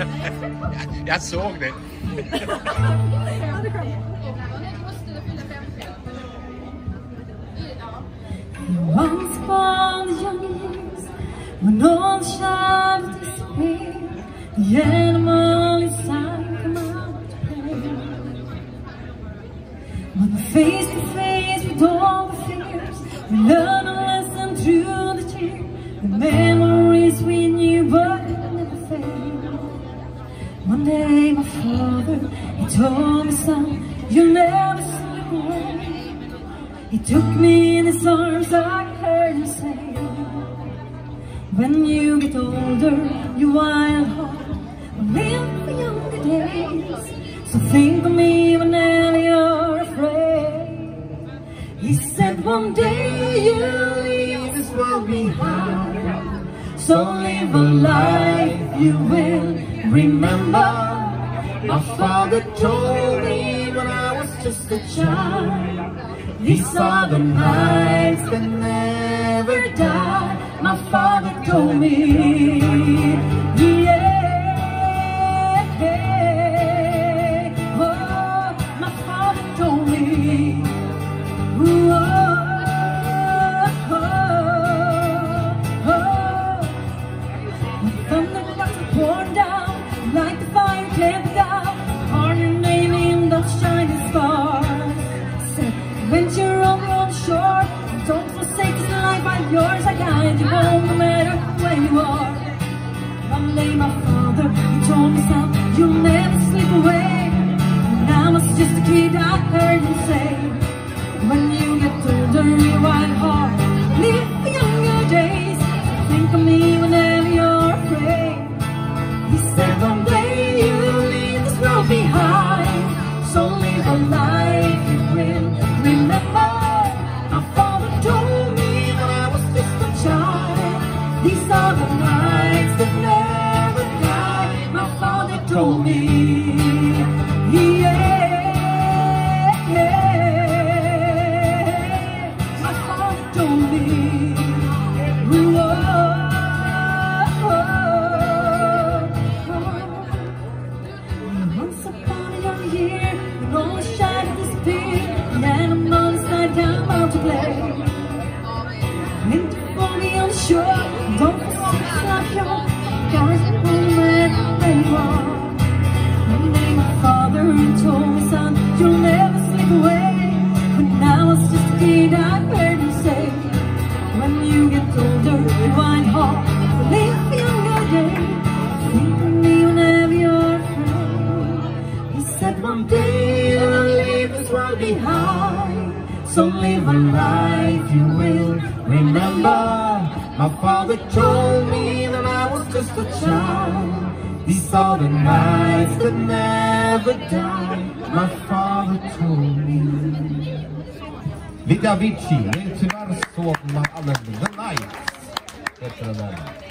Jag såg det. Once upon the young years, when all child despair, the animal inside come out to play. When face to face with all the fears, we learn a lesson through the tears. The memories we he told me, son, you'll never slip away. He took me in his arms, I heard him say When you get older, you wild heart will live for younger days. So think of me whenever you're afraid. He said one day you'll leave this world behind. So live a life you will remember My father told me when I was just a child these are the nights that never die. My father told me. Yours. I guide you home no matter where you are. One day my father, he told me, son, you'll never slip away. Told me, yeah, yeah. Told me, whoa. Once upon a young year, when all the shadows disappeared, the animal down out to play. Me on the shore, don't forsake you get older, rewind hard, live younger days. Think of me whenever you're afraid. He said one day you'll leave this world behind. So live a life you will remember. My father told me that I was just a child. These are the nights that never die. My father told me. Lite Avicii, det är tyvärr så man använder där.